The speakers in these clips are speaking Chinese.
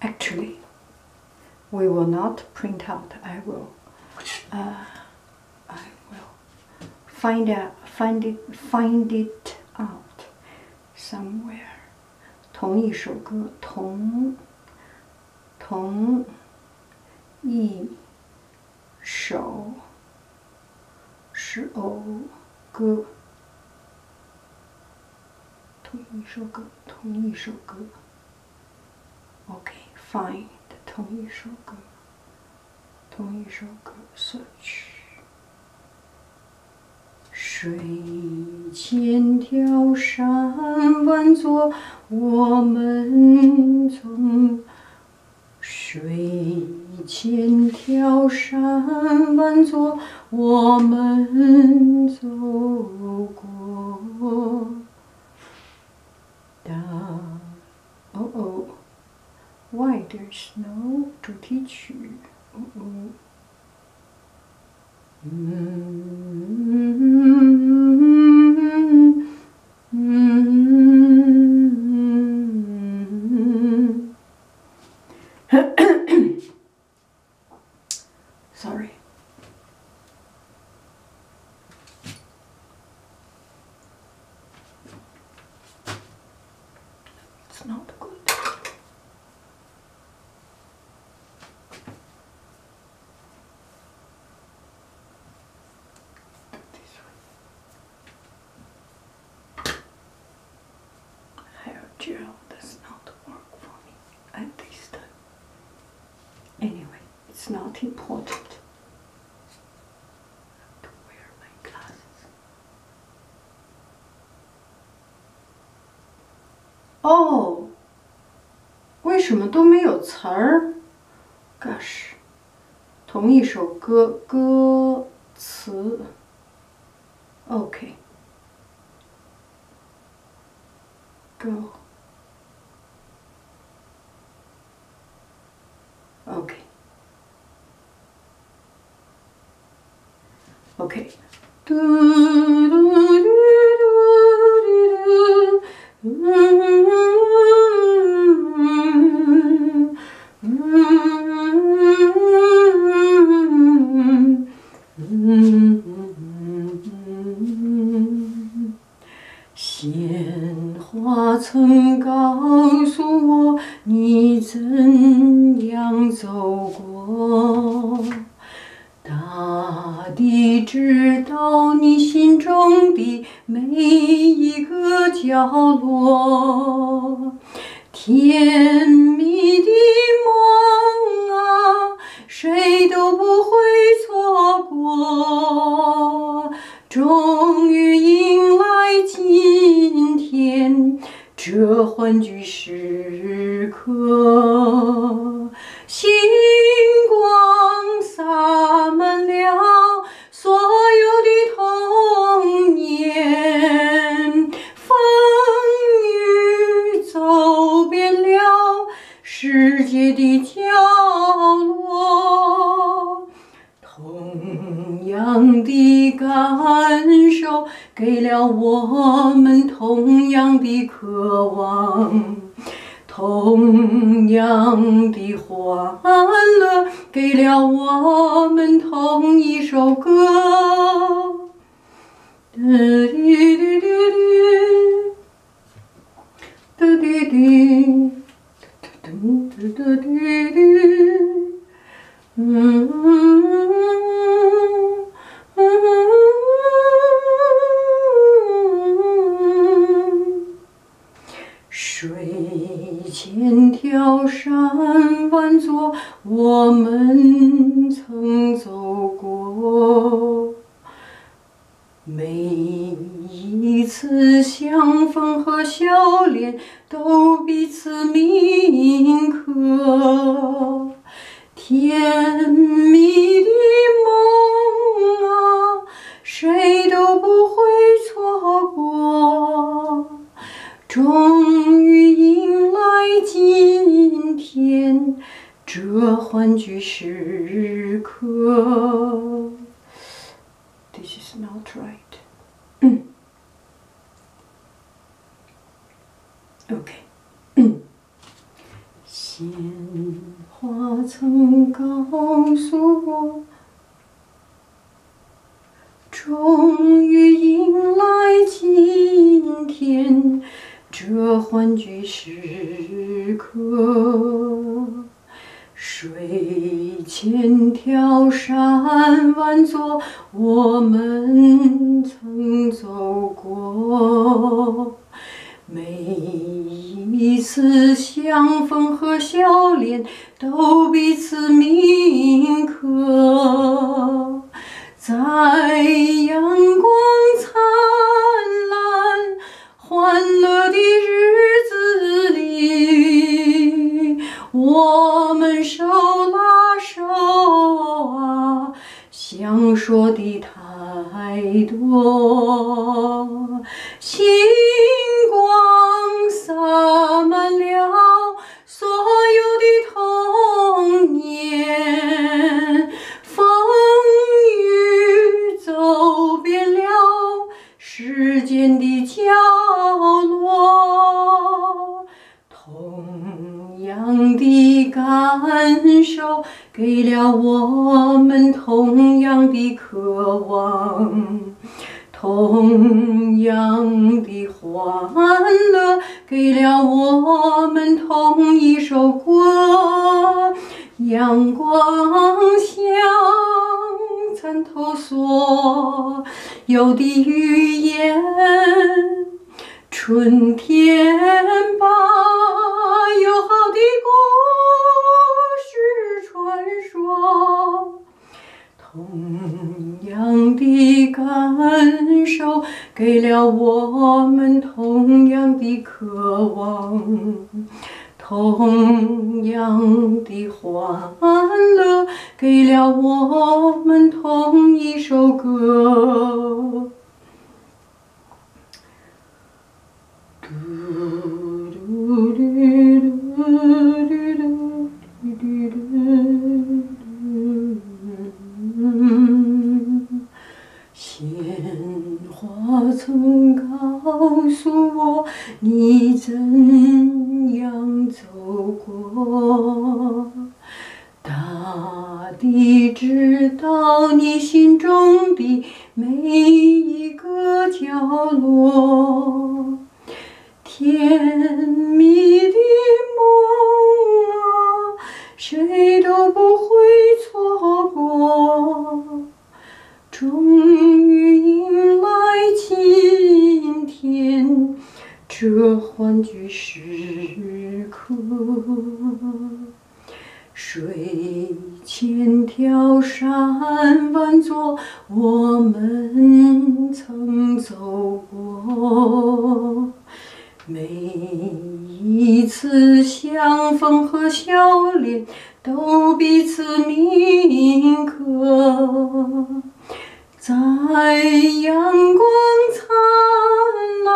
actually, we will not print out. I will, uh, I will find out, find it, find it out somewhere. 同一首歌，同同一首首歌，同一首歌，同一首歌。 OK，find、同一首歌，同一首歌，search。水千条，山万座，我们从水千条，山万座，我们走过。Why there is no to teach you? Uh -oh. Sorry. Hair gel does not work for me at this time. Anyway, it's not important to wear my glasses. 哦，为什么都没有词儿？Gosh，同一首歌歌词。OK。 Okay. 大地知道你心中的每一个角落，甜蜜的梦啊，谁都不会错过。终于迎来今天这欢聚时刻，世界的角落。同样的感受，给了我们同样的渴望；同样的欢乐，给了我们同一首歌。哒滴滴滴滴，哒滴 do do do do do 和笑脸，都彼此铭刻。甜蜜的梦啊，谁都不会错过。终于迎来今天这欢聚时刻。This is not right. OK. 鲜花曾告诉我，终于迎来今天这欢聚时刻。水千条，山万座，我们曾此相逢和笑脸，都彼此的渴望，同样的欢乐给了我们同一首歌，阳光下。参透所有的语言，春天把同样的感受给了我们同样的渴望。同样的欢乐，给了我们同一首歌。告诉我，你怎样走过。大地知道你心中的美这欢聚时刻。水千条，山万座，我们曾走过。每一次相逢和笑脸，都彼此铭刻在阳光灿烂、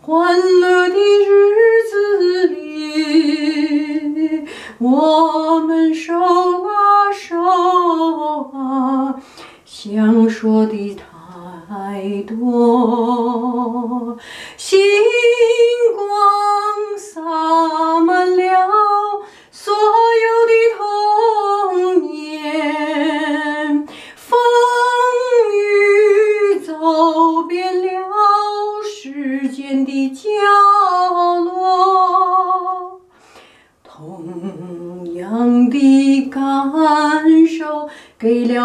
欢乐的日子里。我们手拉手啊，想说的太多，星光洒满了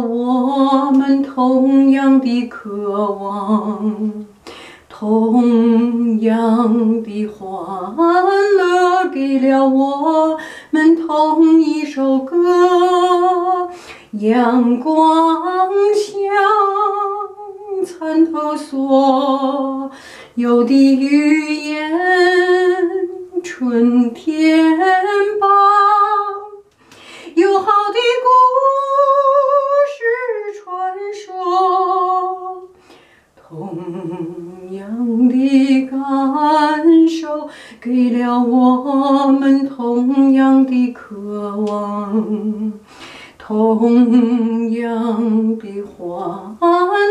我们同样的渴望，同样的欢乐，给了我们同一首歌。阳光下，参透所有的语言。春天把给了我们同样的渴望，同样的欢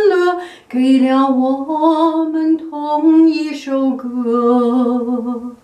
乐给了我们同一首歌。